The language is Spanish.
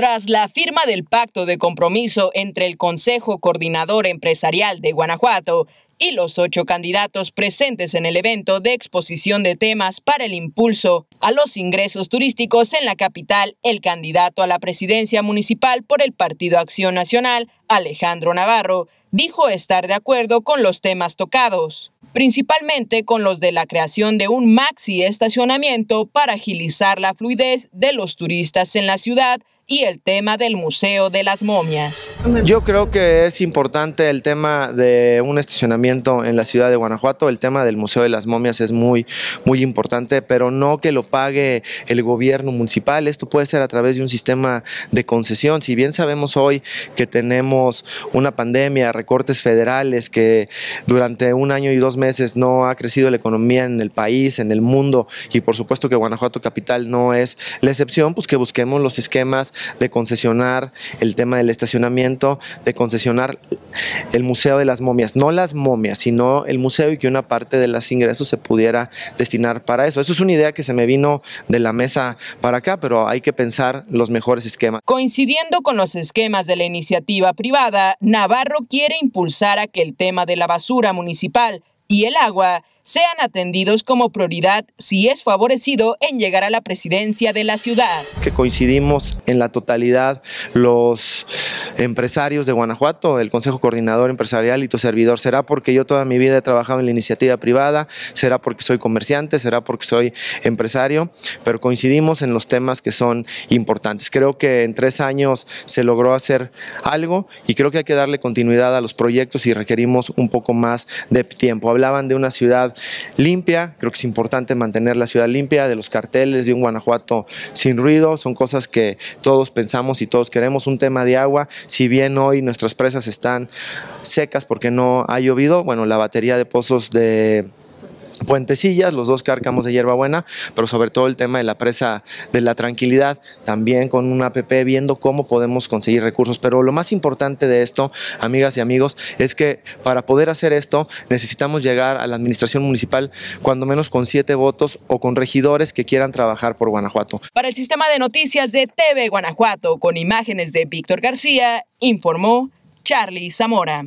Tras la firma del pacto de compromiso entre el Consejo Coordinador Empresarial de Guanajuato y los ocho candidatos presentes en el evento de exposición de temas para el impulso a los ingresos turísticos en la capital, el candidato a la presidencia municipal por el Partido Acción Nacional, Alejandro Navarro, dijo estar de acuerdo con los temas tocados, principalmente con los de la creación de un maxi estacionamiento para agilizar la fluidez de los turistas en la ciudad y el tema del Museo de las Momias. Yo creo que es importante el tema de un estacionamiento en la ciudad de Guanajuato, el tema del Museo de las Momias es muy, muy importante, pero no que lo pague el gobierno municipal, esto puede ser a través de un sistema de concesión. Si bien sabemos hoy que tenemos una pandemia, recortes federales, que durante un año y dos meses no ha crecido la economía en el país, en el mundo, y por supuesto que Guanajuato Capital no es la excepción, pues que busquemos los esquemas de concesionar el tema del estacionamiento, de concesionar el Museo de las Momias, no las momias, sino el museo y que una parte de los ingresos se pudiera destinar para eso. Eso es una idea que se me vino de la mesa para acá, pero hay que pensar los mejores esquemas. Coincidiendo con los esquemas de la iniciativa privada, Navarro quiere impulsar a que el tema de la basura municipal y el agua sean atendidos como prioridad si es favorecido en llegar a la presidencia de la ciudad. Que coincidimos en la totalidad los empresarios de Guanajuato, el Consejo Coordinador Empresarial y tu servidor. Será porque yo toda mi vida he trabajado en la iniciativa privada, será porque soy comerciante, será porque soy empresario, pero coincidimos en los temas que son importantes. Creo que en tres años se logró hacer algo y creo que hay que darle continuidad a los proyectos y requerimos un poco más de tiempo. Hablaban de una ciudad limpia, creo que es importante mantener la ciudad limpia, de los carteles de un Guanajuato sin ruido, son cosas que todos pensamos y todos queremos, un tema de agua, si bien hoy nuestras presas están secas porque no ha llovido, bueno, la batería de pozos de Puentecillas, los dos cárcamos de hierbabuena, pero sobre todo el tema de la presa de la tranquilidad, también con una app viendo cómo podemos conseguir recursos. Pero lo más importante de esto, amigas y amigos, es que para poder hacer esto necesitamos llegar a la administración municipal cuando menos con siete votos o con regidores que quieran trabajar por Guanajuato. Para el sistema de noticias de TV Guanajuato, con imágenes de Víctor García, informó Charlie Zamora.